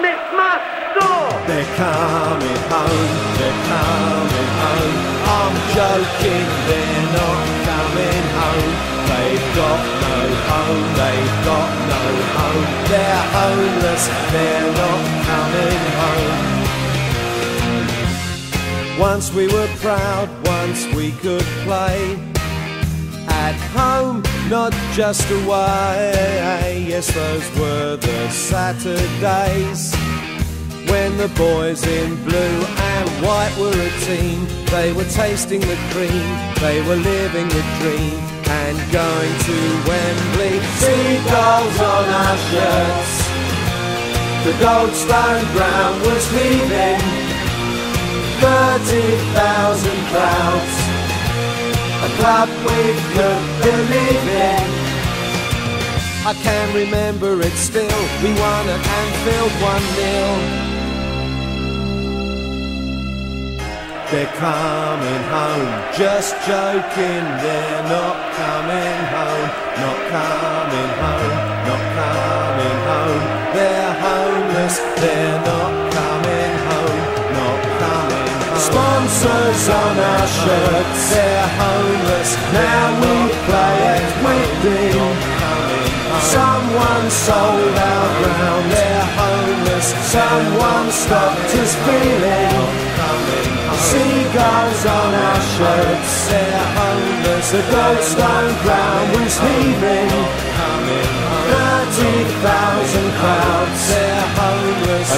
Miss door. They're coming home, they're coming home. I'm joking, they're not coming home. They've got no home, they've got no home. They're homeless, they're not coming home. Once we were proud, once we could play at home, not just away. Yes, those were the Saturdays when the boys in blue and white were a team. They were tasting the cream, they were living the dream and going to Wembley. Seagulls on our shirts, the Goldstone ground was heaving. 30,000 crowds club we could believe I can remember it still. We won at Anfield 1-0 They're coming home. Just joking. They're not coming home. Not coming home. Not coming home. They're homeless. They're not Sponsors on our shirts, they're homeless. Now we play it with them. Someone sold our ground, they're homeless. Someone stopped us feeling. Seagulls on our shirts, they're homeless. The Goldstone ground was heaving. Thirty thousand crowds, they're homeless.